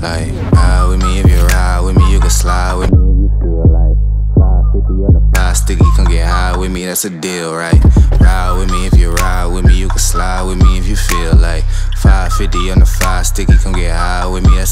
Like, ride with me if you ride with me, you can slide with me if you feel like 550 on the five sticky, come get high with me, that's a deal, right? Ride with me if you ride with me, you can slide with me if you feel like 550 on the five sticky, come get high with me. That's